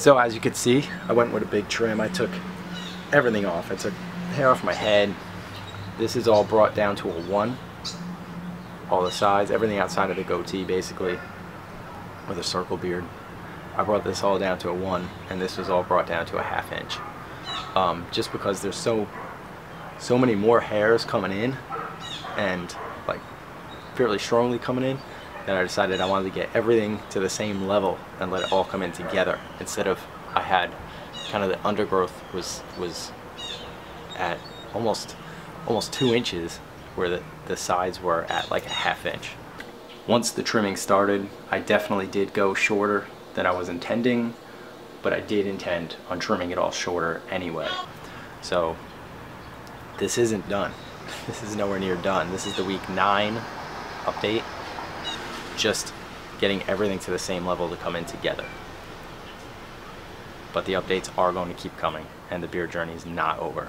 So as you can see, I went with a big trim. I took everything off. I took hair off my head. This is all brought down to a one. All the sides, everything outside of the goatee basically, with a circle beard. I brought this all down to a one, and this was all brought down to a half inch. Um, just because there's so, so many more hairs coming in, and like fairly strongly coming in, that I decided I wanted to get everything to the same level and let it all come in together instead of I had kind of the undergrowth was was at almost almost two inches where the, the sides were at like a half inch. Once the trimming started, I definitely did go shorter than I was intending, but I did intend on trimming it all shorter anyway. So this isn't done. This is nowhere near done. This is the week nine update. Just getting everything to the same level to come in together. But the updates are going to keep coming and the beer journey is not over.